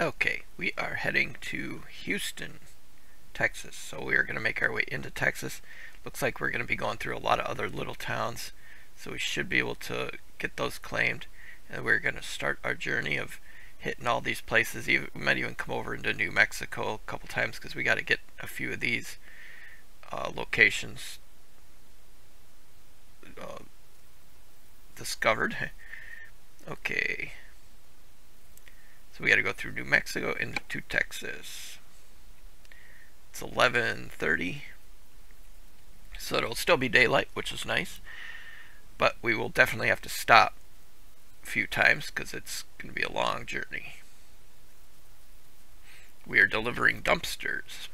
Okay, we are heading to Houston, Texas. So we are going to make our way into Texas. Looks like we're going to be going through a lot of other little towns. So we should be able to get those claimed. And we're going to start our journey of hitting all these places. We might even come over into New Mexico a couple times because we got to get a few of these uh, locations uh, discovered. okay. So we got to go through New Mexico into Texas. It's 11:30. So it'll still be daylight, which is nice. But we will definitely have to stop a few times because it's going to be a long journey. We are delivering dumpsters.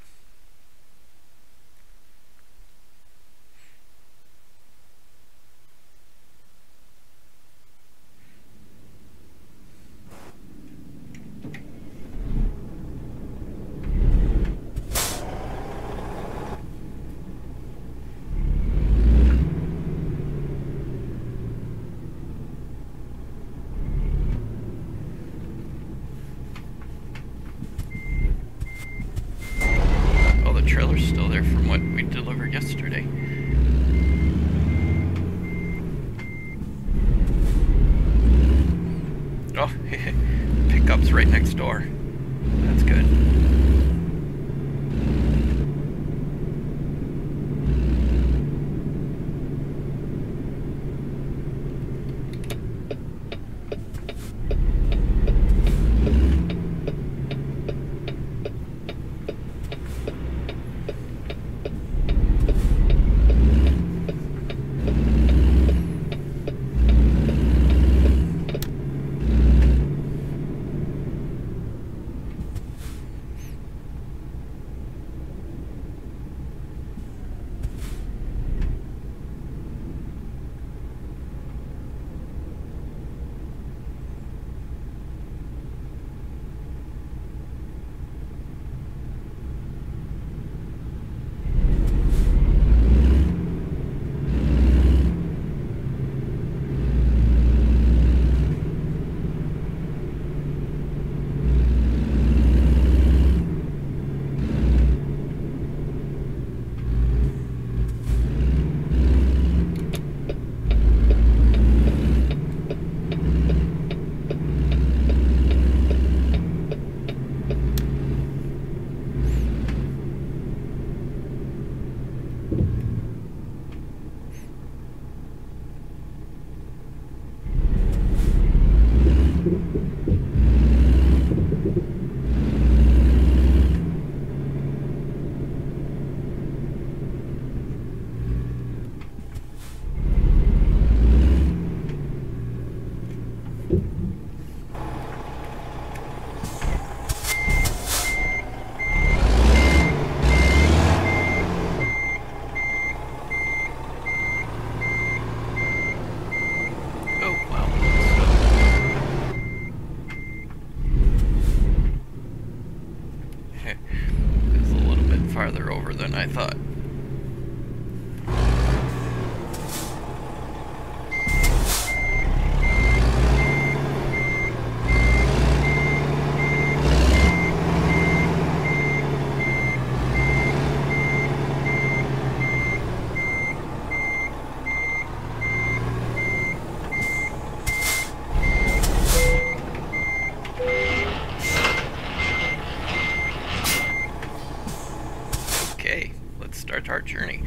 Journey.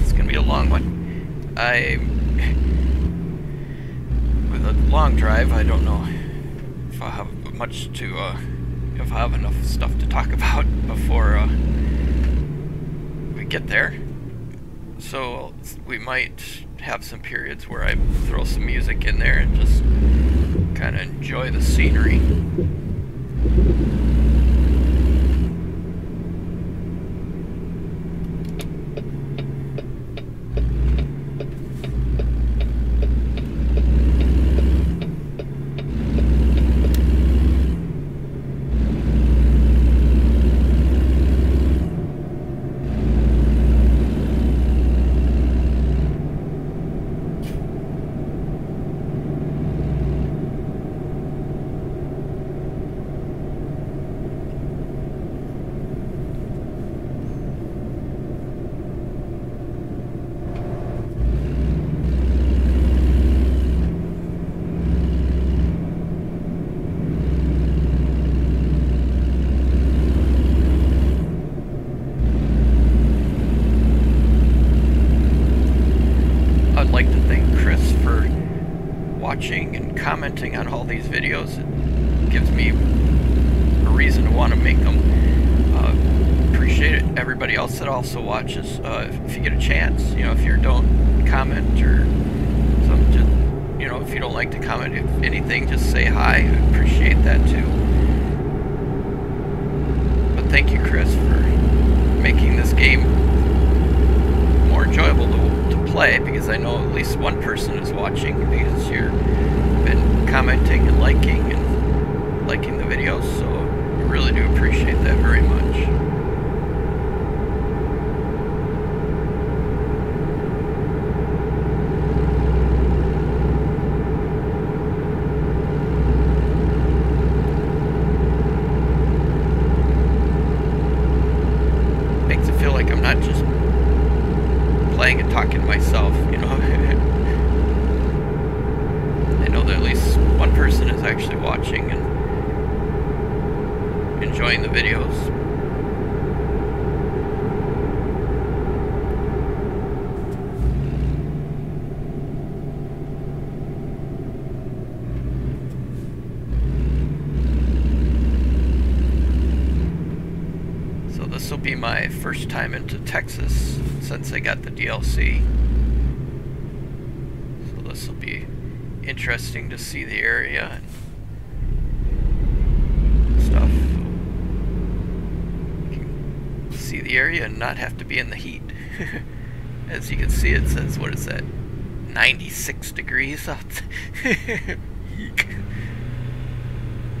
It's to be a long one. I, with a long drive, I don't know if I have much to, uh, if I have enough stuff to talk about before uh, we get there. So we might have some periods where I throw some music in there and just kind of enjoy the scenery. Also watches, uh, if, if, you get a chance, you know, if you don't comment or something, just, you know, if you don't like to comment, if anything, just say hi. I appreciate that too. But thank you, Chris, for making this game more enjoyable to, to play because I know at least one person is watching because you've been commenting and liking and liking the videos, so I really do appreciate that very much. first time into Texas since I got the DLC. So this will be interesting to see the area and stuff. see the area and not have to be in the heat. As you can see it says, what is that, 96 degrees out can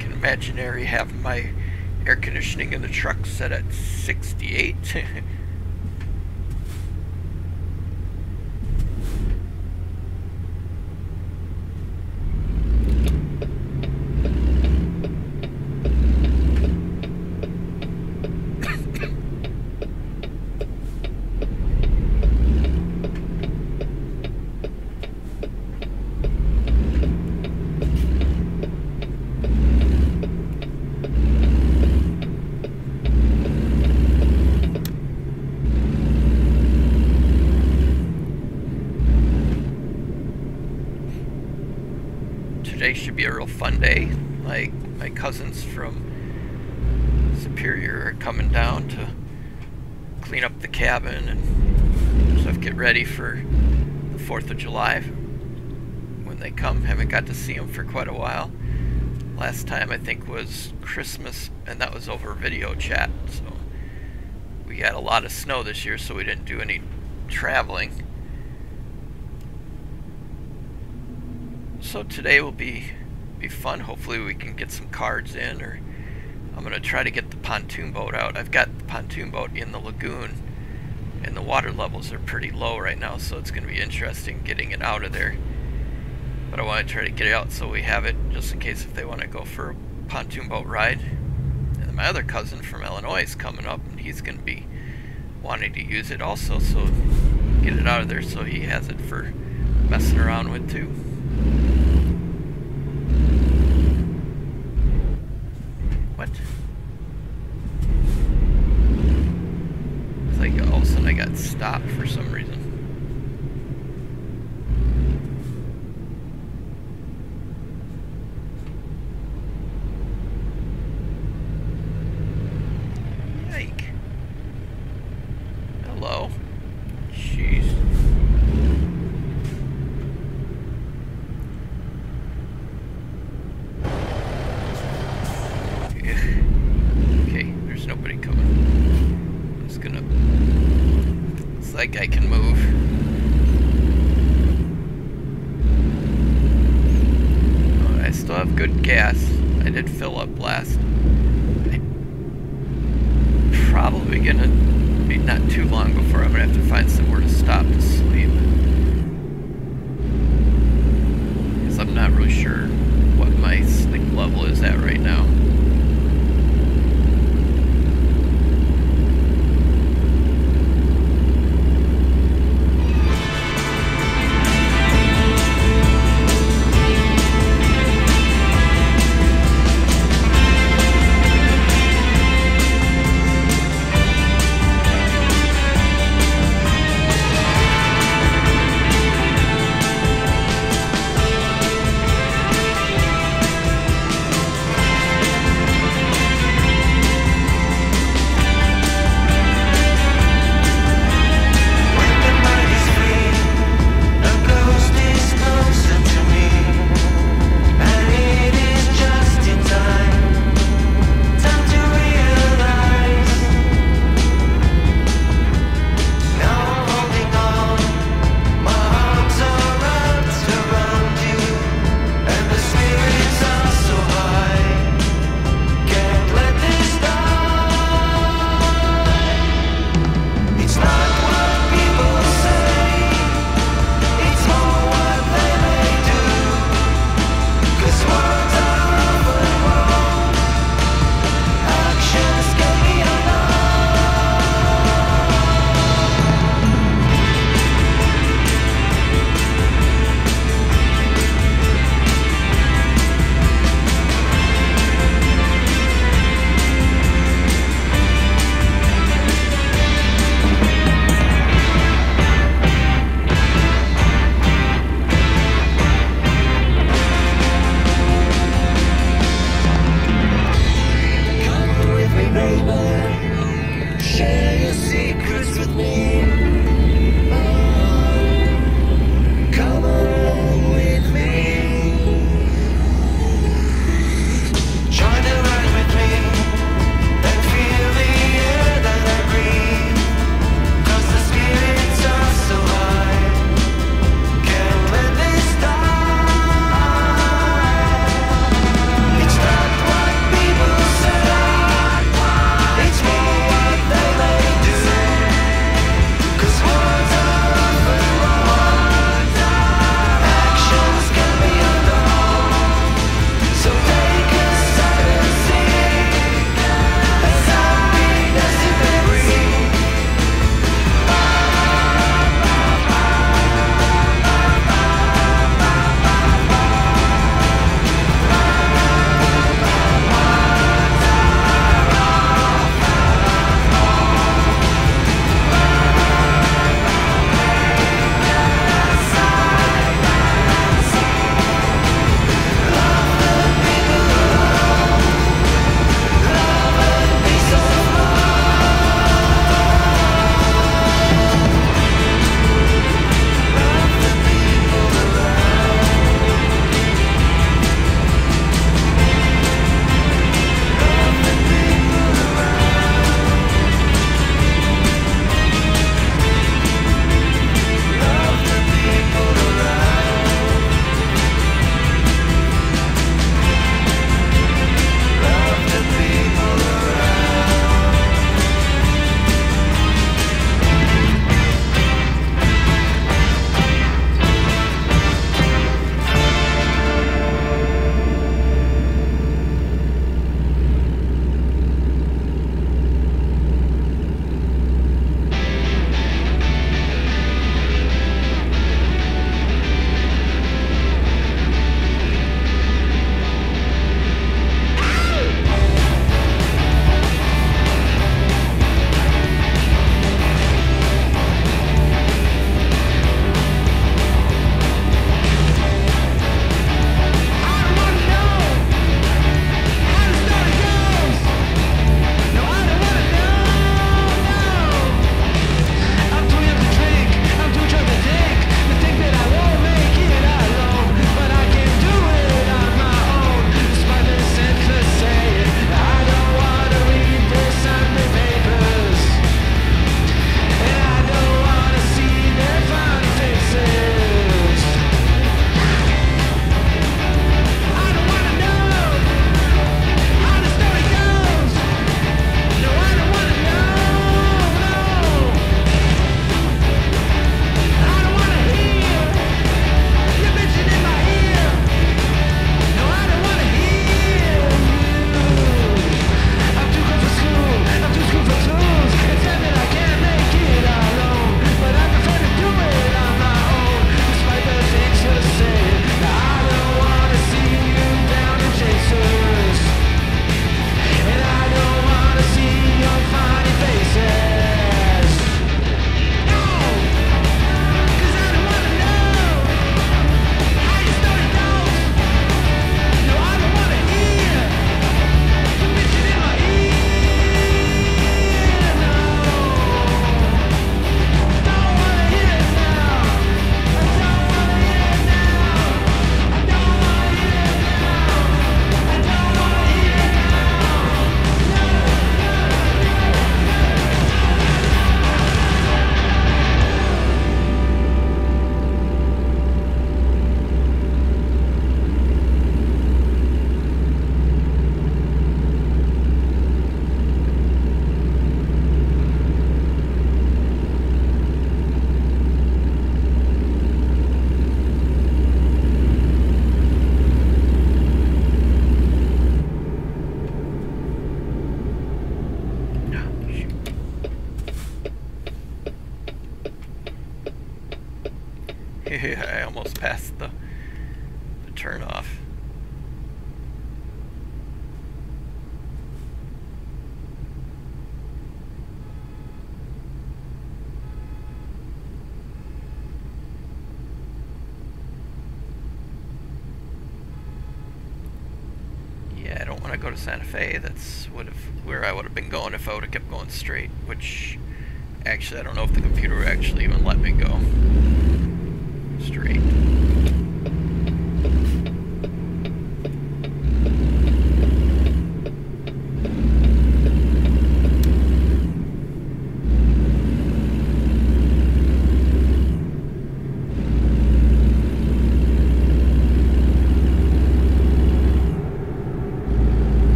imaginary have my air conditioning in the truck set at 68. should be a real fun day. Like, my cousins from Superior are coming down to clean up the cabin and stuff, get ready for the 4th of July when they come. Haven't got to see them for quite a while. Last time I think was Christmas, and that was over video chat, so we got a lot of snow this year, so we didn't do any traveling. So today will be be fun. Hopefully we can get some cards in or I'm going to try to get the pontoon boat out. I've got the pontoon boat in the lagoon the water levels are pretty low right now so it's going to be interesting getting it out of there. But I want to try to get it out so we have it just in case if they want to go for a pontoon boat ride. And my other cousin from Illinois is coming up and he's going to be wanting to use it also so get it out of there so he has it for messing around with too. good gas. I did fill up last. I'm probably gonna be not too long before I'm gonna have to find somewhere to stop to sleep. Because I'm not really sure what my sleep level is at right now.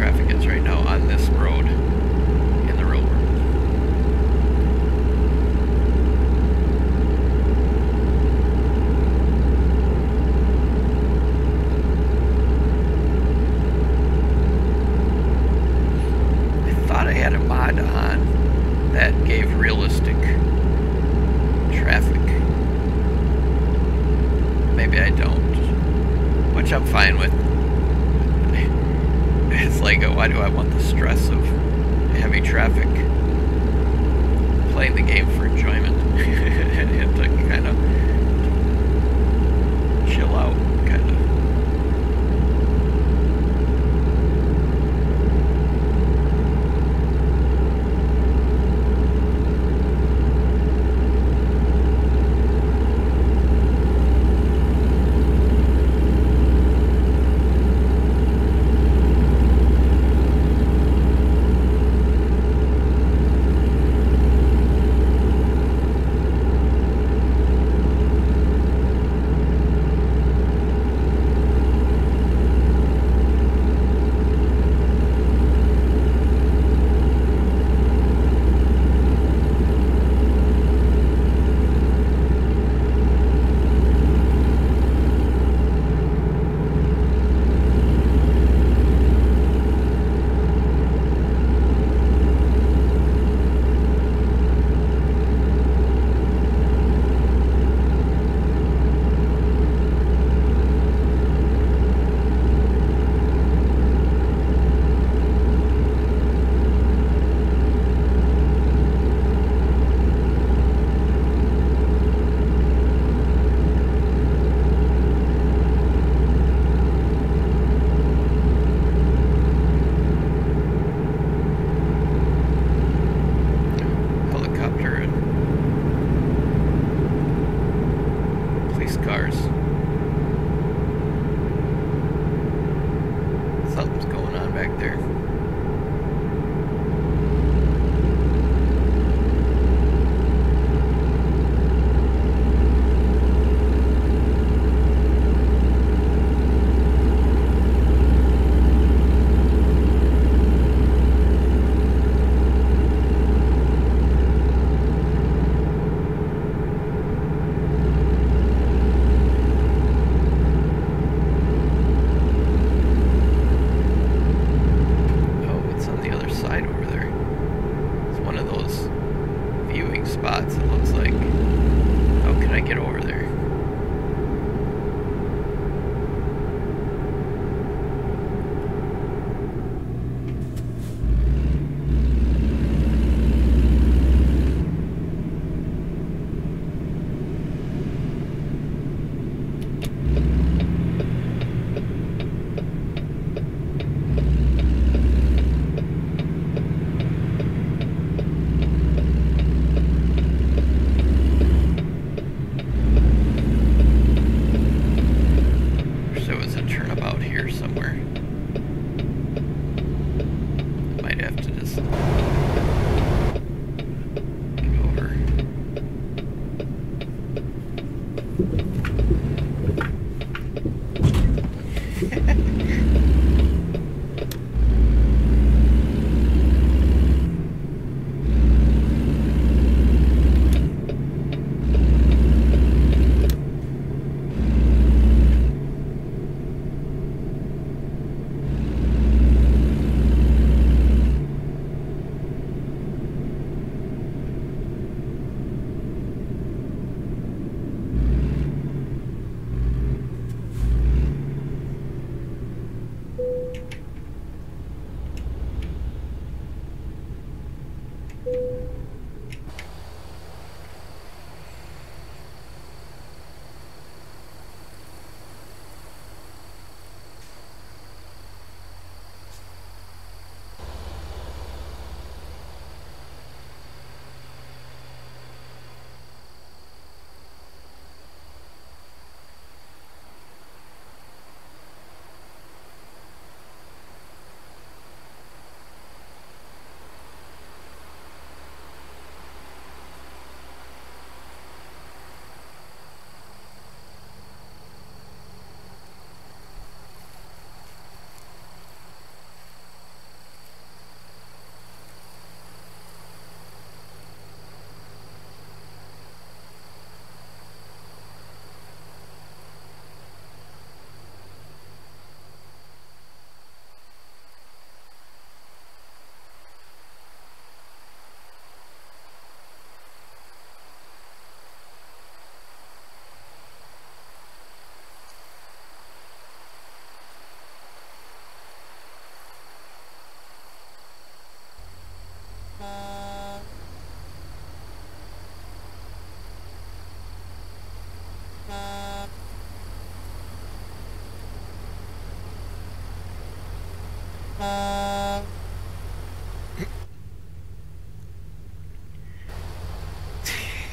Traffic is right now on this road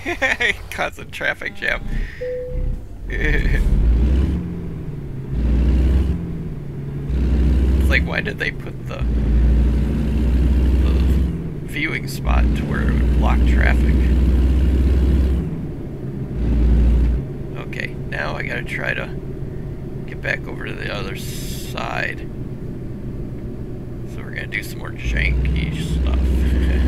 Causing traffic jam. it's like, why did they put the, the viewing spot to where it would block traffic? Okay, now I gotta try to get back over to the other side. So we're gonna do some more janky stuff.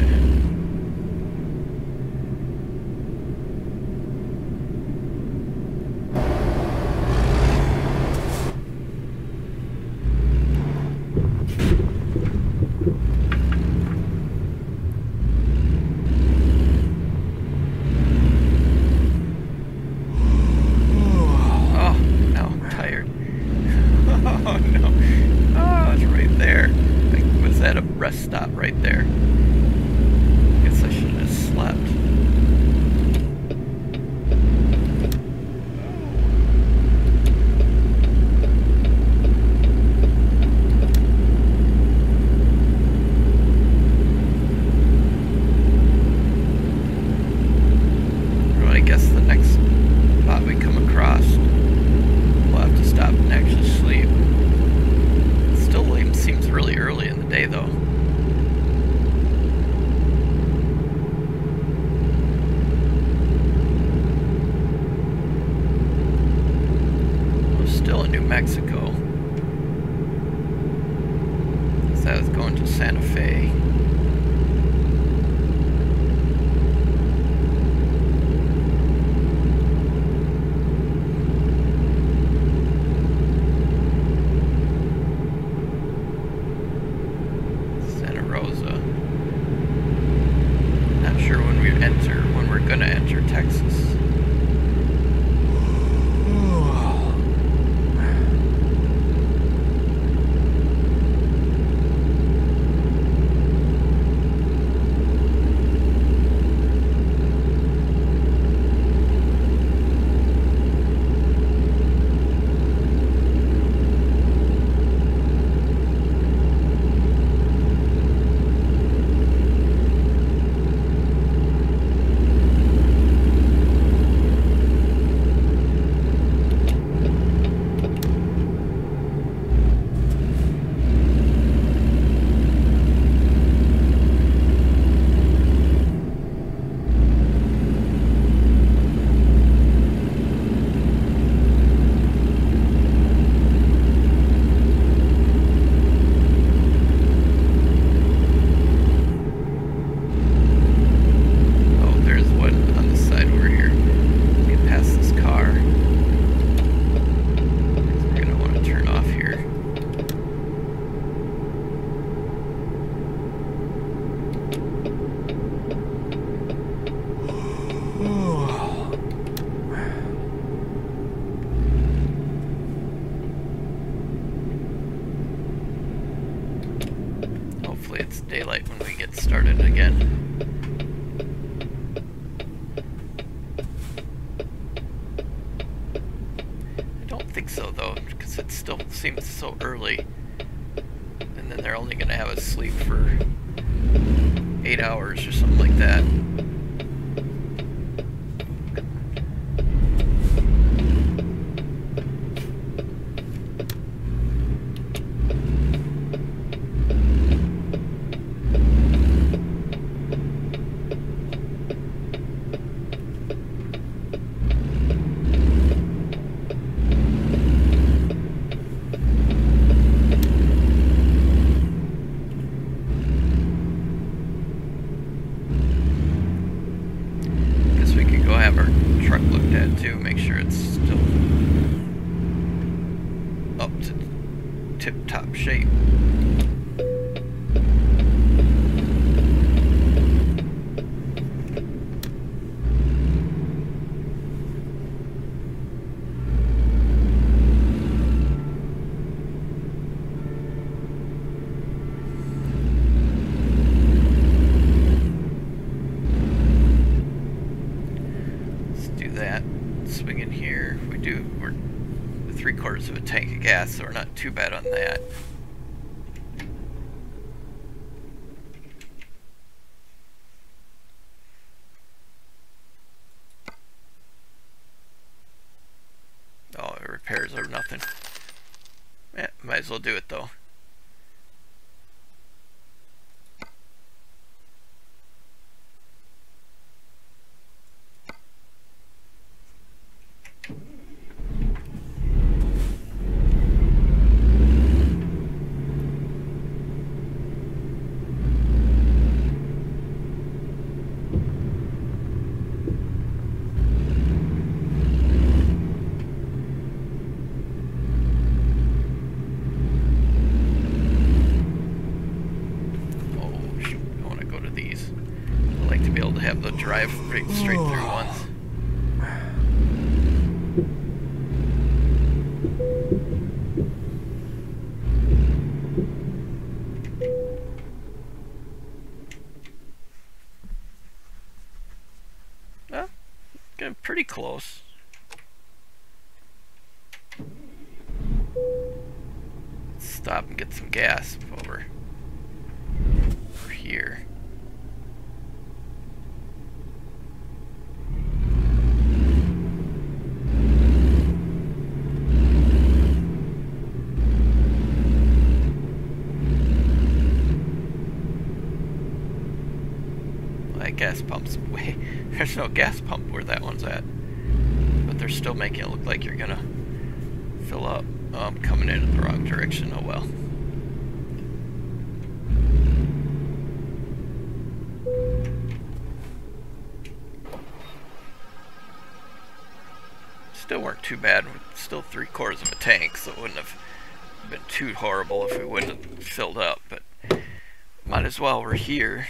early in the day though. so early. pretty close. Let's stop and get some gas over, over here. gas pumps there's no gas pump where that one's at. But they're still making it look like you're gonna fill up. Oh, I'm coming in the wrong direction, oh well. Still weren't too bad, still three quarters of a tank, so it wouldn't have been too horrible if we wouldn't have filled up, but might as well, we're here.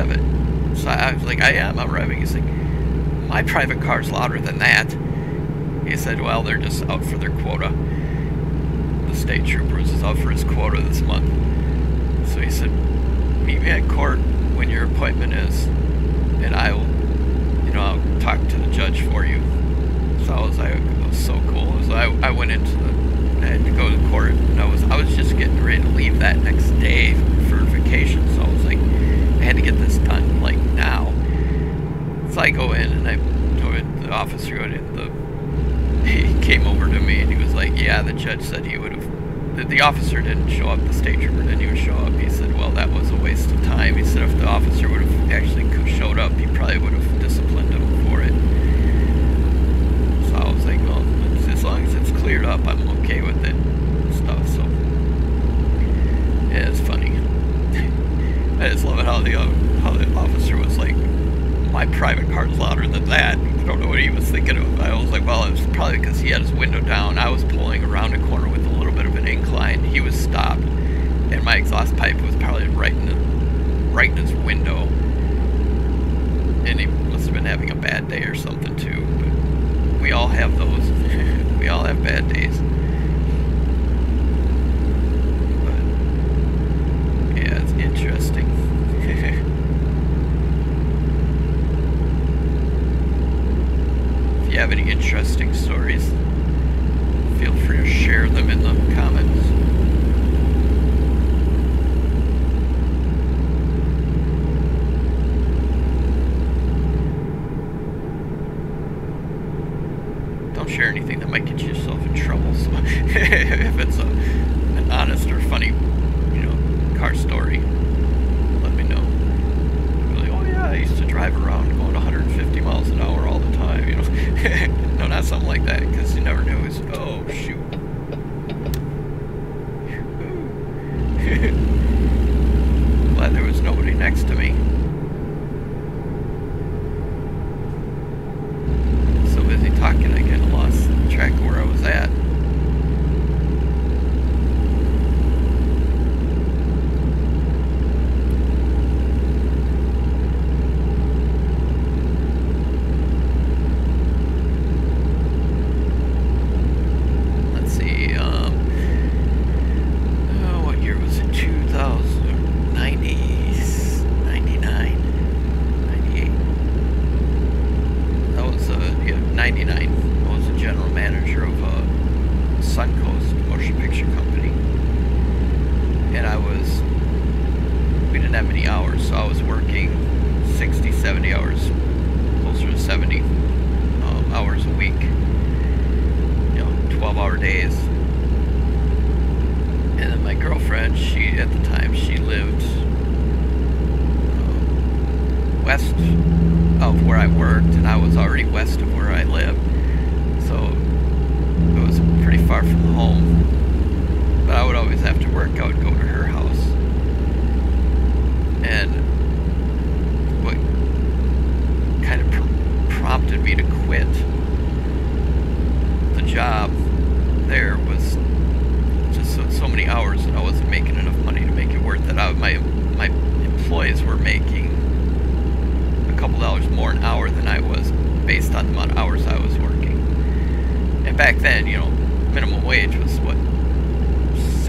of it. So I was like, I am, I'm revving. He's like, my private car's louder than that. He said, well, they're just out for their quota. The state trooper is out for his quota this month. So he said, meet me at court when your appointment is, and I will, you know, I'll talk to the judge for you. So I was like, it was so cool. So I, I went into the, I had to go to court, and I was, I was just getting ready to leave that next day for vacation to get this done, like, now. So I go in and I, the officer, the, he came over to me and he was like, yeah, the judge said he would have, the, the officer didn't show up, the state trooper didn't even show up. He said, well, that was a waste of time. He said if the officer would have actually showed up, he probably would have disciplined him I just love it how the uh, how the officer was like, my private car's louder than that. I don't know what he was thinking of. I was like, well, it was probably because he had his window down. I was pulling around a corner with a little bit of an incline. He was stopped, and my exhaust pipe was probably right in the, right in his window. And he must have been having a bad day or something too. But we all have those. we all have bad days.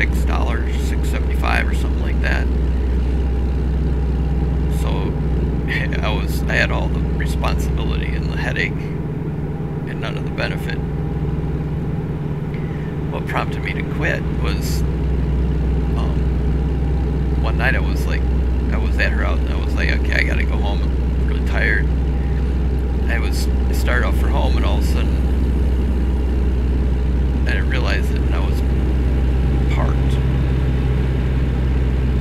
Six dollars, six seventy five or something like that. So I was I had all the responsibility and the headache and none of the benefit what prompted me to quit was um, one night I was like, I was at her house and I was like, okay, I gotta go home. I'm really tired. I was I started off for home and all of a sudden I didn't realize it and I was parked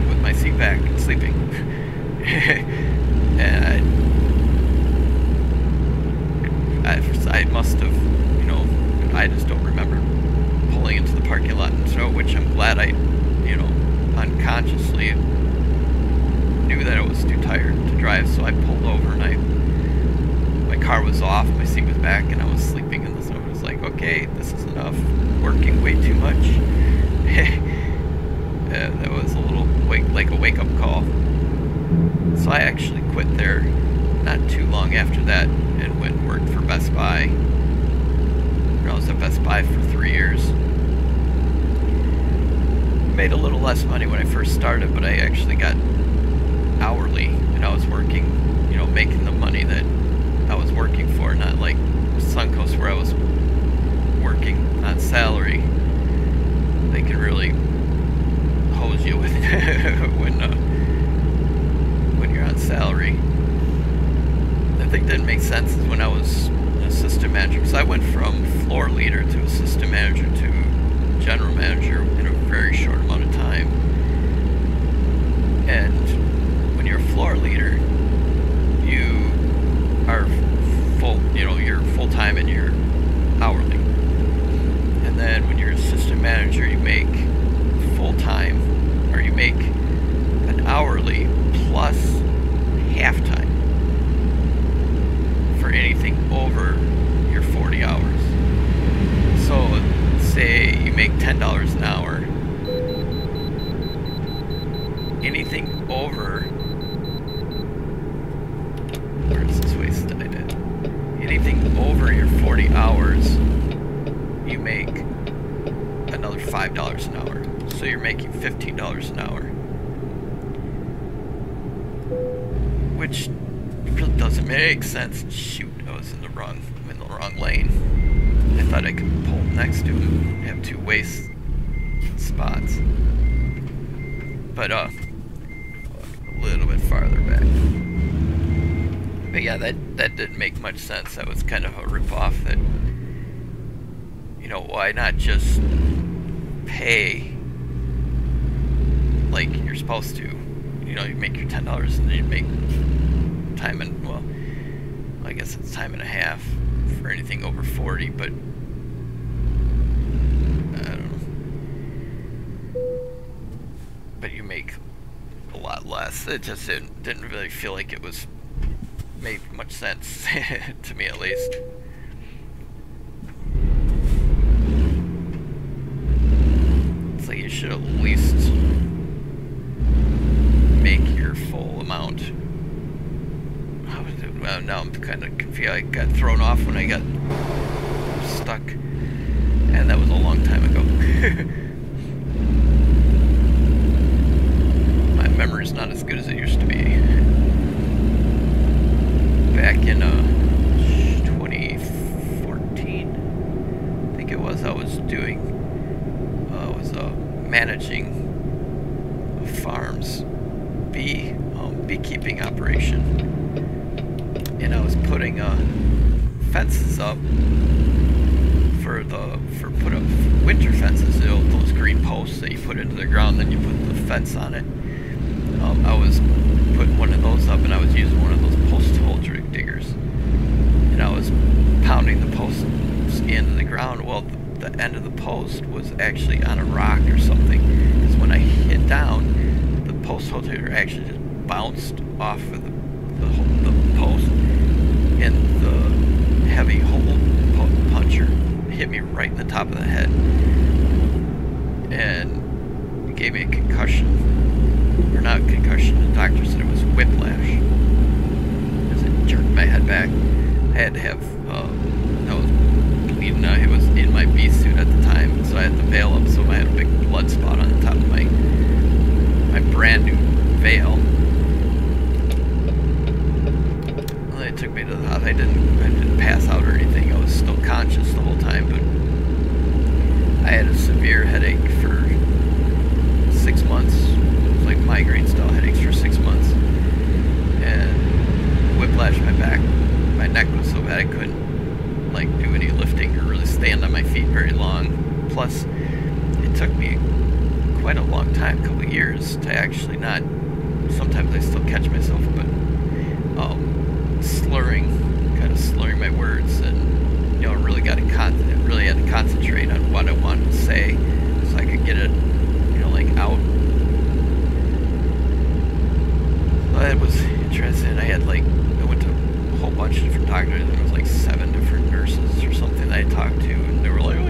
with my seat back sleeping. and I, I, I must have, you know, I just don't remember pulling into the parking lot and so which I'm glad I you know unconsciously knew that I was too tired to drive so I pulled over and I my car was off my seat was back and I was sleeping in the snow. I was like okay this is enough. Working way too much. Yeah, that was a little wake like a wake-up call so I actually quit there not too long after that and went and worked for Best Buy I was at Best Buy for three years. Made a little less money when I first started, but I actually got hourly, and I was working, you know, making the money that I was working for, not like Suncoast where I was working on salary. They can really with when uh, when you're on salary. The thing that didn't make sense is when I was an assistant manager, because I went from floor leader to assistant manager to general manager in a very short amount of time. And when you're a floor leader, you are full, you know, you're full time and you're hourly. And then when you're assistant manager, you make full time, or you make an hourly plus half time for anything over your 40 hours. So, say you make $10 an hour, anything over, where's this waste that I did? Anything over your 40 hours, you make another $5 an hour. So you're making $15 an hour. Which really doesn't make sense. Shoot, I was in the wrong in the wrong lane. I thought I could pull next to him, have two waste spots. But uh a little bit farther back. But yeah, that that didn't make much sense. That was kind of a ripoff that you know, why not just pay like you're supposed to? You know, you make your ten dollars and then you make time and well I guess it's time and a half for anything over 40 but I don't know but you make a lot less. It just didn't, didn't really feel like it was made much sense to me at least. It's like you should at least make your full amount. Well, uh, now I'm kind of confused. I got thrown off when I got stuck, and that was a long time ago. memory's not as good as it used to be. Back in uh, 2014, I think it was, I was doing, uh, was uh, managing a farm's bee um, beekeeping operation, and I was putting uh, fences up for the for put up winter fences, you know, those green posts that you put into the ground, then you put the fence on it um, I was putting one of those up and I was using one of those post hole diggers. And I was pounding the post into the ground. Well, the, the end of the post was actually on a rock or something. Because when I hit down, the post hole digger actually just bounced off of the, the, the post. And the heavy hole puncher hit me right in the top of the head. And gave me a concussion or not concussion, the doctor said it was whiplash. As it jerked my head back. I had to have, uh, I was bleeding out. It was in my bee suit at the time, so I had to veil up, so I had a big blood spot on the top of my, my brand new veil. Well, they took me to the hospital. I didn't, I didn't pass out or anything. I was still conscious the whole time, but I had a severe headache for six months It was like migraine style headaches for six months. And whiplash my back. My neck was so bad I couldn't like do any lifting or really stand on my feet very long. Plus, it took me quite a long time, a couple years, to actually not. Sometimes I still catch myself, but um, slurring, kind of slurring my words, and you know, really got to con- really had to concentrate on what I wanted to say, so I could get it, you know, like out That was interesting. I had like, I went to a whole bunch of different doctors, there was like seven different nurses or something that I talked to, and they were like,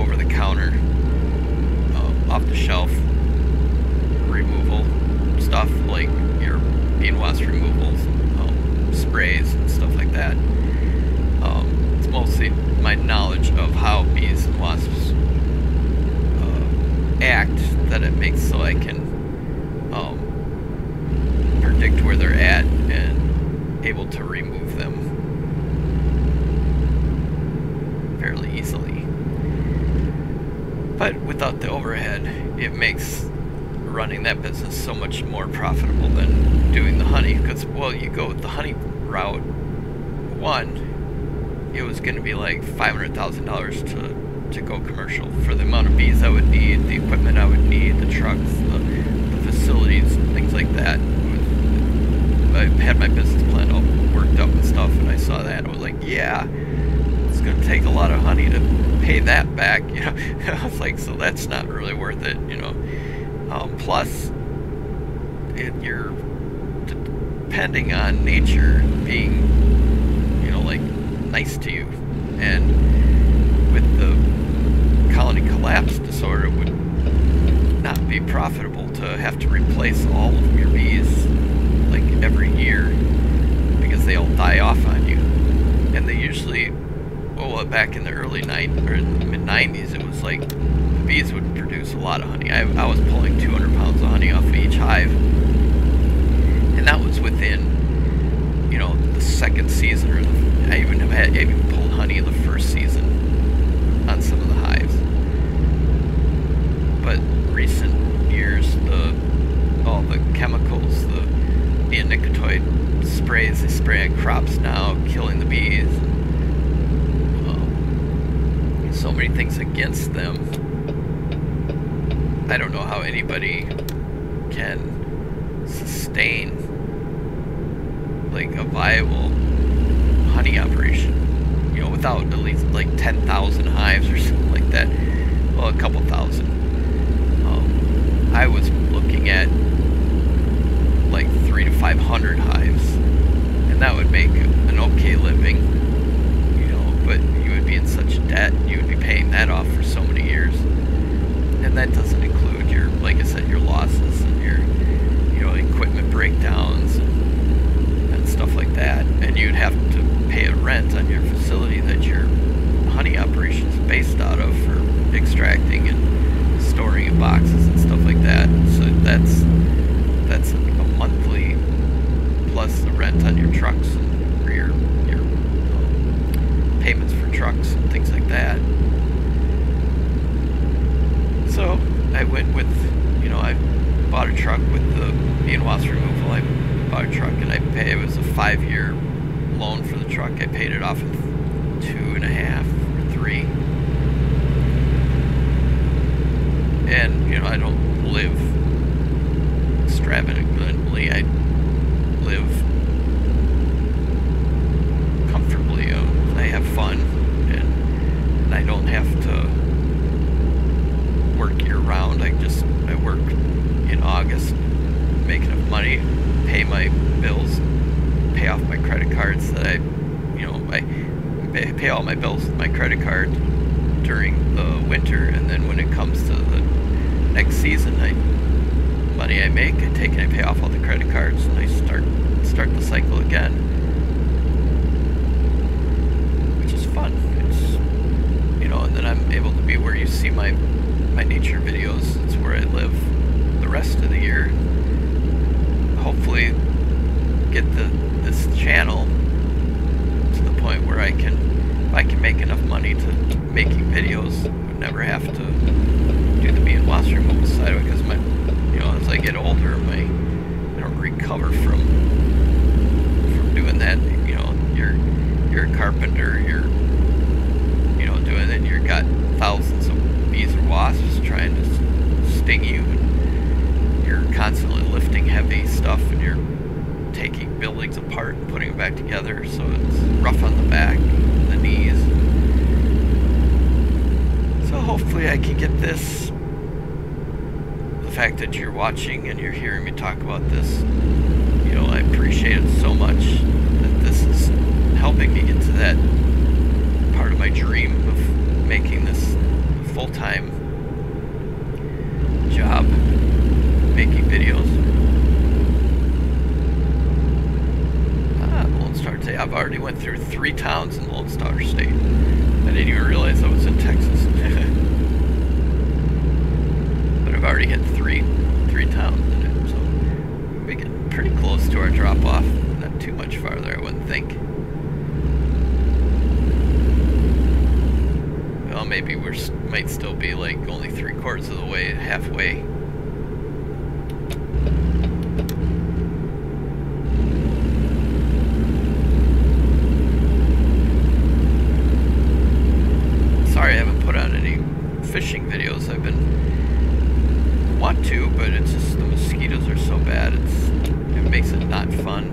shelf removal stuff like your wasp removals, um, sprays, and stuff like that. Um, it's mostly my knowledge of how bees and wasps uh, act that it makes so I can um, predict where they're at and able to remove them fairly easily. But without the overhead, it makes running that business so much more profitable than doing the honey. Because, well, you go with the honey route, one, it was going to be like $500,000 to, to go commercial for the amount of bees I would need, the equipment I would need, the trucks, the, the facilities, things like that. I had my business plan all worked up and stuff, and I saw that, and I was like, yeah, take a lot of honey to pay that back, you know. I was like, so that's not really worth it, you know. Um, plus, it, you're depending on nature being, you know, like nice to you, and with the colony collapse disorder, it would not be profitable to have to replace all of your bees like every year because they all die off on you, and they usually well, back in the early 90s or mid 90s, it was like the bees would produce a lot of honey. I, I was pulling 200 pounds of honey off of each hive, and that was within, you know, the second season, or the, I even have had I even pulled honey in the first season on some of the hives. But recent years, the all the chemicals, the neonicotinoid sprays they spray on crops now, killing the bees so many things against them. I don't know how anybody can sustain like a viable honey operation, you know, without at least like 10,000 hives or something like that. Well, a couple thousand. Um, I was looking at like three to 500 hives, and that would make an okay living, you know, but you would be in such debt, you would be paying that off for so many years. And that doesn't include your, like I said, your losses and your, you know, equipment breakdowns and, and stuff like that. And you'd have to pay a rent on your facility that your honey operation is based out of for extracting and storing in boxes and stuff like that. So that's that's a monthly plus the rent on your trucks and your your um, payments for trucks and things like that. So I went with, you know, I bought a truck with the wasp removal. I bought a truck and I pay. It was a five-year loan for the truck. I paid it off in two and a half or three. And you know, I don't live extravagantly. I live comfortably. I have fun, and, and I don't have to work year round. I just I work in August, make enough money, pay my bills, pay off my credit cards that I, you know, I pay all my bills my credit card during the winter, and then when it comes to the next season, I money I make, I take and I pay off all the credit cards, and I start start the cycle again, which is fun. It's you know, and then I'm able to be where you see my my nature videos. It's where I live the rest of the year. Hopefully get the this channel to the point where I can I can make enough money to making videos. Would never have to do the and wasp removal side of it because my you know as I get older my I don't recover from from doing that. You know you're you're a carpenter. You're you know doing it. And you've got thousands of bees or wasps trying to sting you. And you're constantly lifting heavy stuff and you're taking buildings apart and putting them back together so it's rough on the back, the knees hopefully I can get this. The fact that you're watching and you're hearing me talk about this, you know, I appreciate it so much that this is helping me get to that part of my dream of making this full-time job making videos. Ah, Lone Star State. I've already went through three towns in Lone Star State. I didn't even realize I was in Texas. Already hit three three towns in it, so we get pretty close to our drop off. Not too much farther, I wouldn't think. Well, maybe we might still be like only three quarters of the way, halfway. Sorry I haven't put out any fishing videos. I've been want to, but it's just the mosquitoes are so bad. It's it makes it not fun.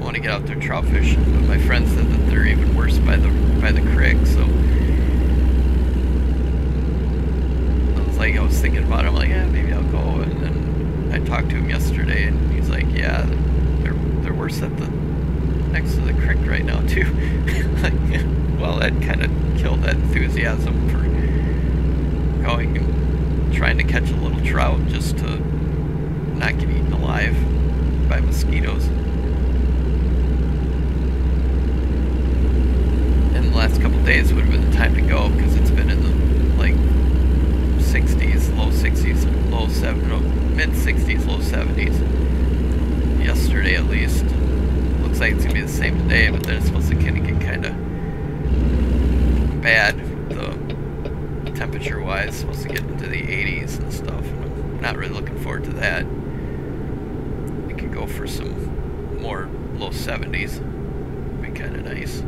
I want to get out there trout fishing, but my friend said that they're even worse by the by the creek, so I was like I was thinking about it, I'm like, yeah, maybe I'll go and then I talked to him yesterday and he's like, Yeah, they're they're worse at the next to the creek right now too. like, well that kinda killed that enthusiasm for going and trying to trout just to not get eaten alive by mosquitoes. And the last couple days would have been the time to go because it's been in the like 60s, low 60s, low 70s, no, mid 60s, low 70s. Yesterday at least. Looks like it's gonna be the same today, but then it's supposed to kind of get kind of bad. The temperature wise, supposed to get into the 80s and stuff. Not really looking forward to that We could go for some more low 70s. Be kind of nice.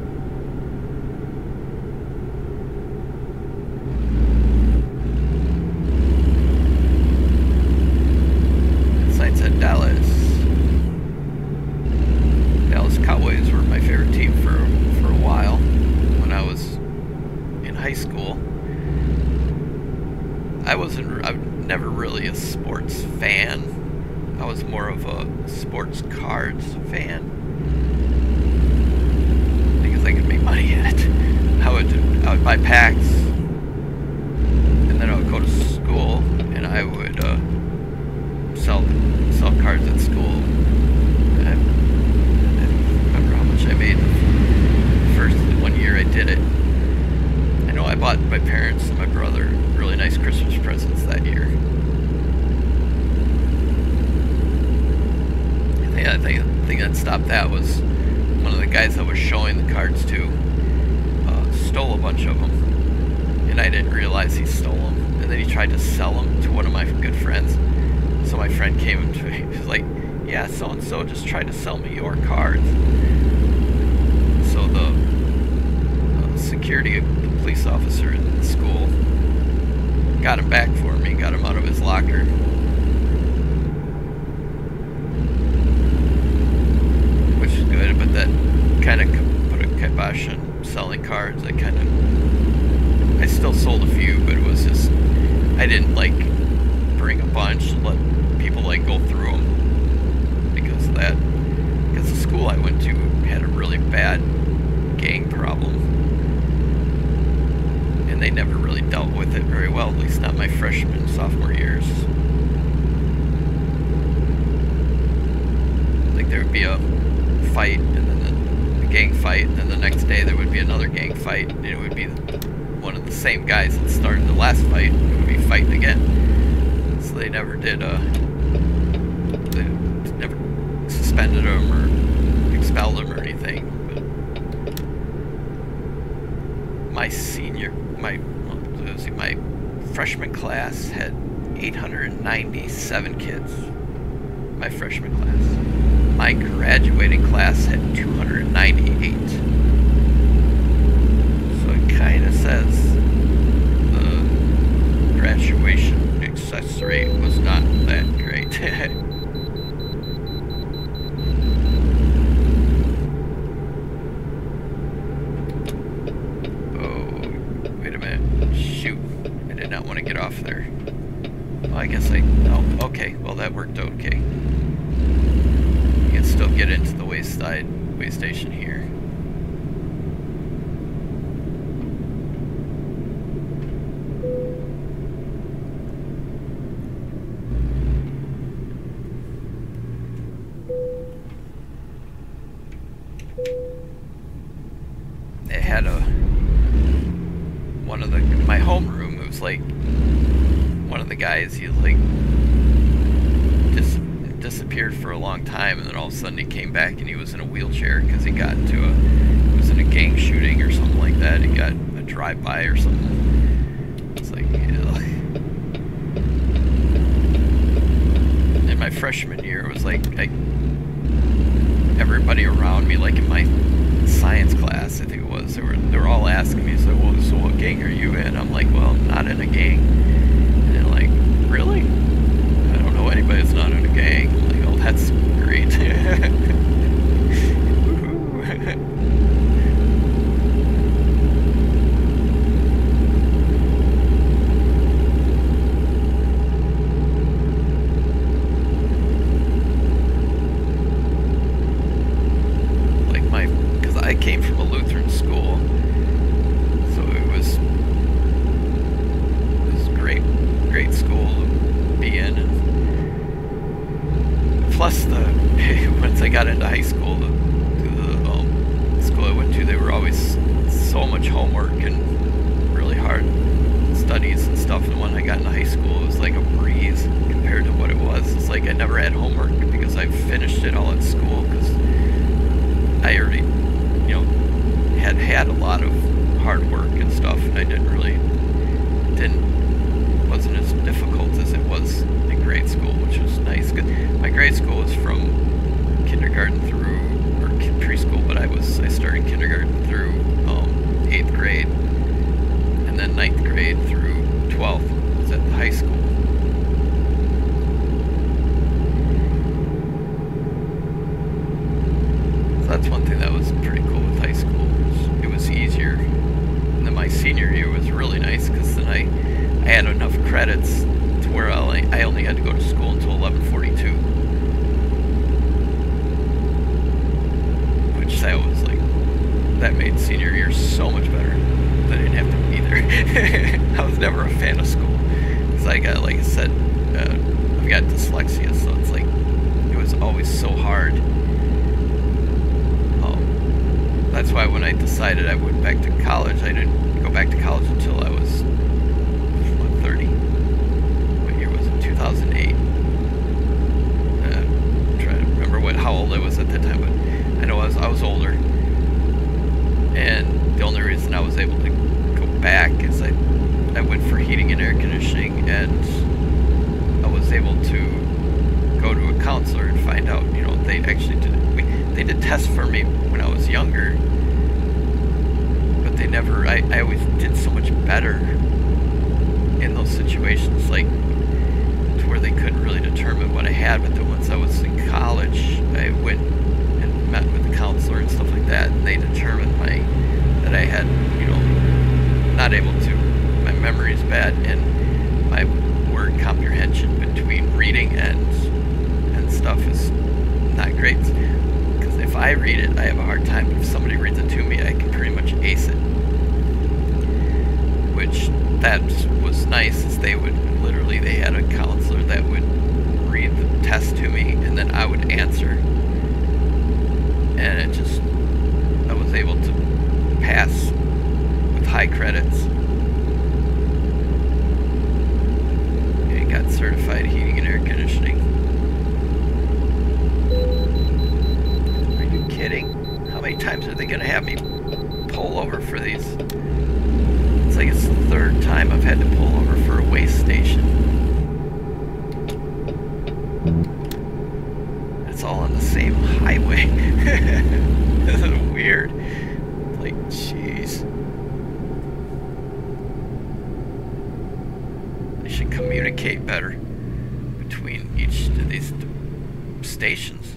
Sign said Dallas. Dallas Cowboys were my favorite team for for a while when I was in high school. I wasn't. I'm never really a sports fan I was more of a sports cards fan because I could make money in it. I would I would buy packs, and then I would go to school and I would uh, sell sell cards at school. I, I remember how much I made the first one year I did it. I know I bought my parents and my brother really nice Christmas presents that year. yeah, the thing, thing that stopped that was one of the guys I was showing the cards to uh, stole a bunch of them, and I didn't realize he stole them. And then he tried to sell them to one of my good friends. So my friend came to me, he was like, "Yeah, so and so just tried to sell me your cards." So the uh, security, the police officer in the school, got him back for me, got him out of his locker. that kind of put a kibosh on selling cards. I kind of, I still sold a few, but it was just, I didn't like bring a bunch, let people like go through them because of that, because the school I went to had a really bad gang problem. And they never really dealt with it very well, at least not my freshman, sophomore years. Like there would be a fight and then a, gang fight, and then the next day there would be another gang fight, and it would be one of the same guys that started the last fight. It would be fighting again. So they never did, uh, they never suspended him or expelled him or anything. But my senior, my, see, my freshman class had 897 kids. My freshman class my graduating class had 298. So it kind of says the graduation success rate was not that great. back and he was in a wheelchair because he got into a it was in a gang shooting or something like that. He got a drive by or something. It's like ugh. in my freshman year, it was like I, everybody around me, like in my science class, I think it was, they were they were all asking me, so well, so what gang are you in? I'm like, well, I'm not in a gang. And they're like, really? I don't know anybody that's not in a gang. I'm like, oh, that's great. I came from. great because if I read it, I have a hard time. But if somebody reads it to me, I can pretty much ace it. Which that was nice, is they would literally they had a counselor that would read the test to me, and then I would answer, and it just I was able to pass with high credit. communicate better between each of these stations.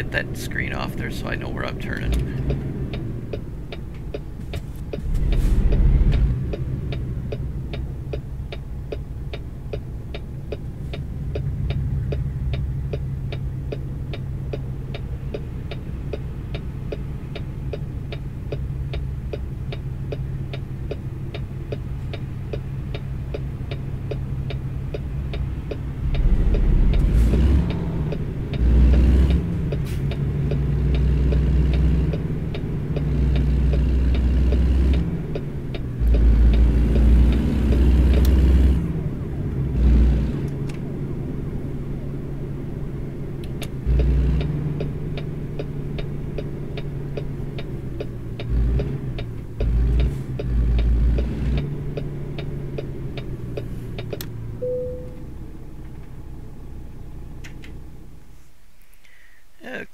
Get that screen off there so I know where I'm turning.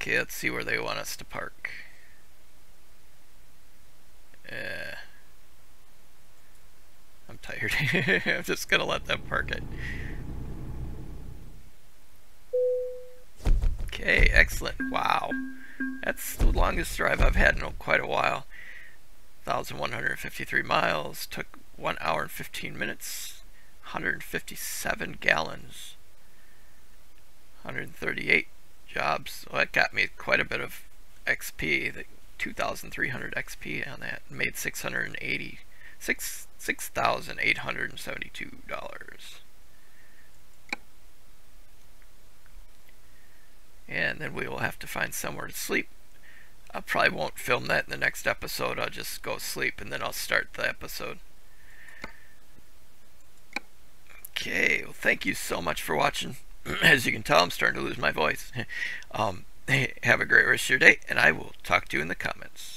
Okay, let's see where they want us to park. Uh, I'm tired. I'm just gonna let them park it. Okay, excellent. Wow. That's the longest drive I've had in quite a while. 1,153 miles. Took 1 hour and 15 minutes. 157 gallons. 138 jobs. Well, that got me quite a bit of XP. The 2,300 XP on that made 680, six six thousand eight hundred and seventy-two dollars. And then we will have to find somewhere to sleep. I probably won't film that in the next episode. I'll just go sleep and then I'll start the episode. Okay, well, thank you so much for watching. as you can tell, I'm starting to lose my voice. um, have a great rest of your day, and I will talk to you in the comments.